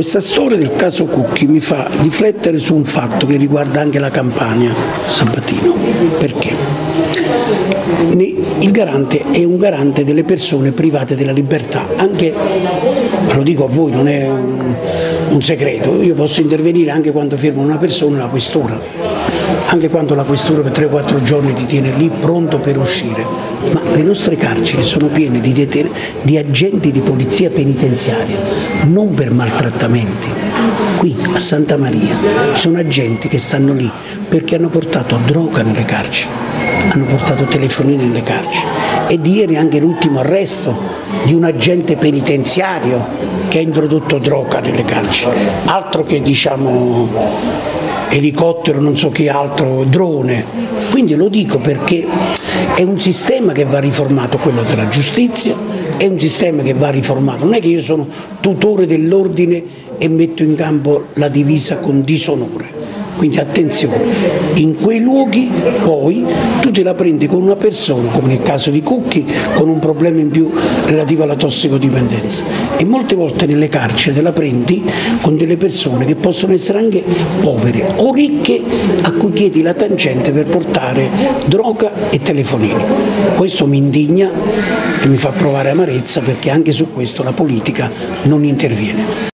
Questa storia del caso Cucchi mi fa riflettere su un fatto che riguarda anche la campagna Sabatino. Perché? Il garante è un garante delle persone private della libertà, anche, lo dico a voi, non è un, un segreto, io posso intervenire anche quando fermo una persona la questura. Anche quando la questura per 3-4 giorni ti tiene lì pronto per uscire, ma le nostre carceri sono piene di, di agenti di polizia penitenziaria, non per maltrattamenti. Qui a Santa Maria ci sono agenti che stanno lì perché hanno portato droga nelle carceri, hanno portato telefonini nelle carceri e di ieri anche l'ultimo arresto di un agente penitenziario che ha introdotto droga nelle carceri, altro che diciamo elicottero, non so che altro, drone. Quindi lo dico perché è un sistema che va riformato, quello della giustizia, è un sistema che va riformato. Non è che io sono tutore dell'ordine e metto in campo la divisa con disonore quindi attenzione, in quei luoghi poi tu te la prendi con una persona, come nel caso di Cucchi, con un problema in più relativo alla tossicodipendenza e molte volte nelle carceri te la prendi con delle persone che possono essere anche povere o ricche a cui chiedi la tangente per portare droga e telefonini. Questo mi indigna e mi fa provare amarezza perché anche su questo la politica non interviene.